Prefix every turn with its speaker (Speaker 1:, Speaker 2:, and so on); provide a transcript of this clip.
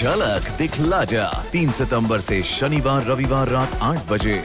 Speaker 1: झलक दिखला जा। तीन सितंबर से शनिवार रविवार रात आठ बजे।